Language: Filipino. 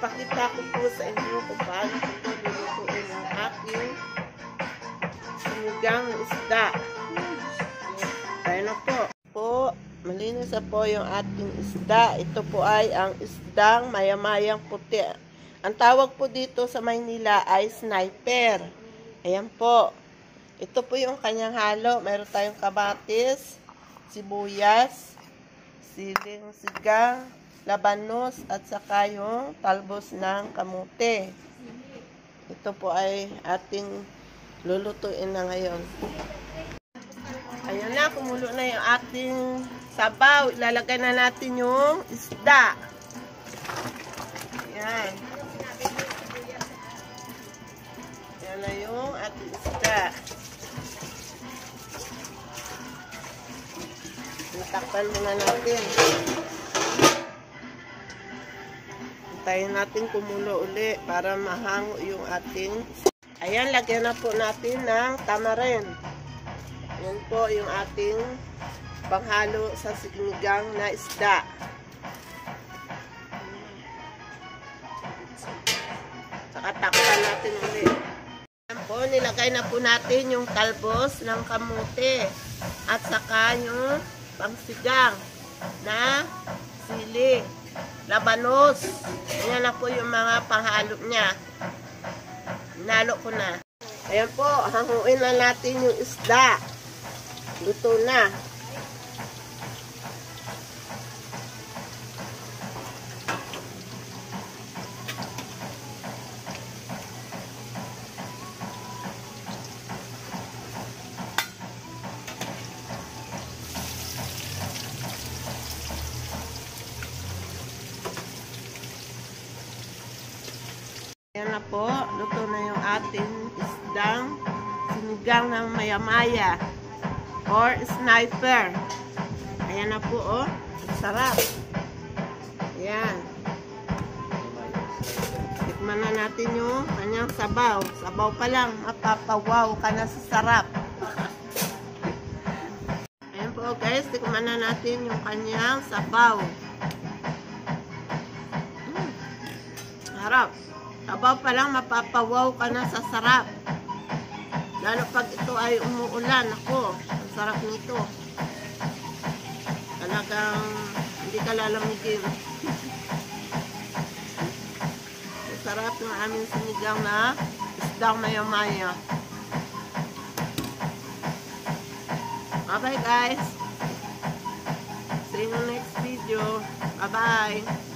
Ipakita ko po sa inyo kung paano ko lulutuin ang aking sinigang na isda. Kaya na po. Po, malinis na po yung ating isda. Ito po ay ang isdang maya-mayang puti. Ang tawag po dito sa Maynila ay sniper. Ayan po. Ito po yung kanyang halo. Meron tayong kabatis, sibuyas, siling sigang, labanos, at saka yung talbos ng kamute. Ito po ay ating lulutuin na ngayon. Ayan na, kumulo na yung ating sabaw. Ilalagay na natin yung isda. Ayan. Ayan na yung ating isda. Takpan muna natin. Hintayin natin kumulo uli para mahango yung ating Ayan, lagyan na po natin ng tamarin. Ayan po yung ating panghalo sa sinigang na isda. Saka takpan natin ulit. Ayan po, nilagay na po natin yung talbos ng kamote at saka yung pangsigang na sili, labanos. Yan na po yung mga panghalo niya. Nalo ko na. Ayan po, hanguin na natin yung isda. Luto na. Ayan na po, luto na yung ating isdang sinigang ng maya-maya or sniper. Ayan na po, oh. Sarap. Ayan. Tikman na natin yung kanyang sabaw. Sabaw pa lang, mapapawaw ka na sa sarap. Ayan po, guys. Tikman na natin yung kanyang sabaw. Mm. Harap. Sabaw pa lang, mapapawaw ka na sa sarap. Lalo pag ito ay umuulan. Ako, ang sarap nito. Talagang hindi ka lalamigin. Ang sarap ng aming sinigang na isdang maya-maya. Bye-bye guys. See you next video. Bye-bye.